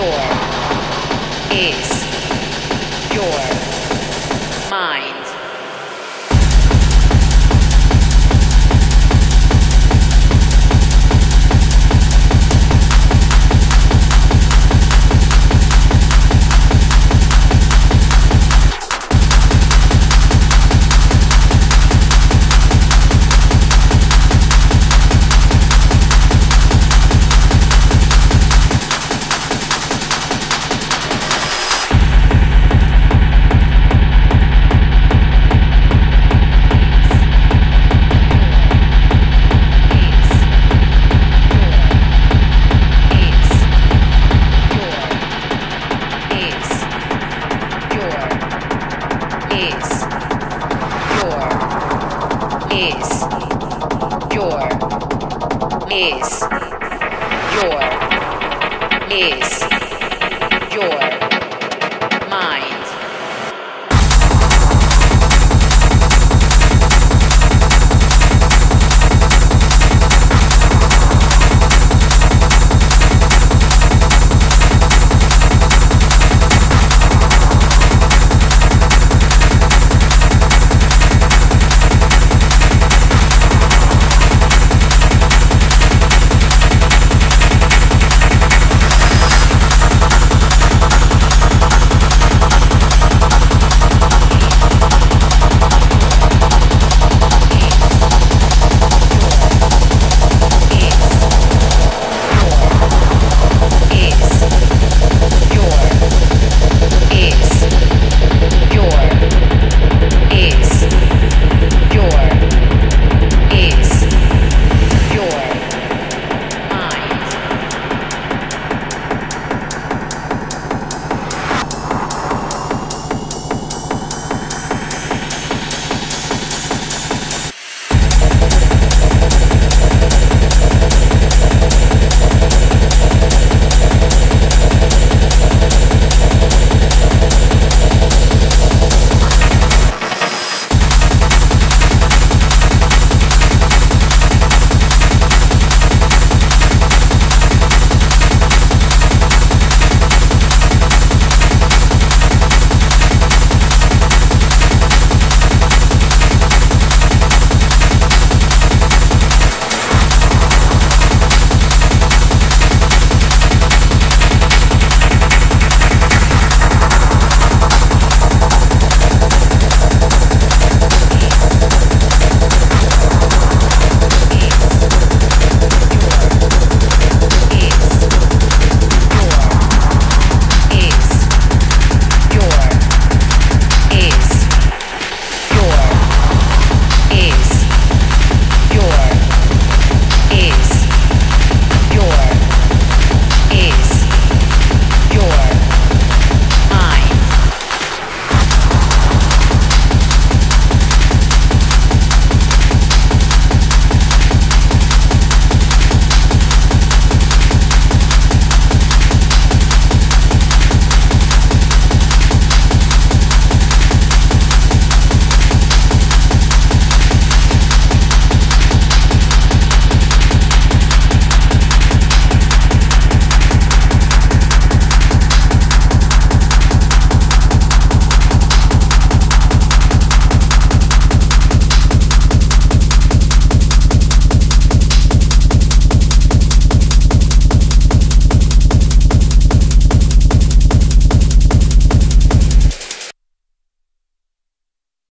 your is your is your is your is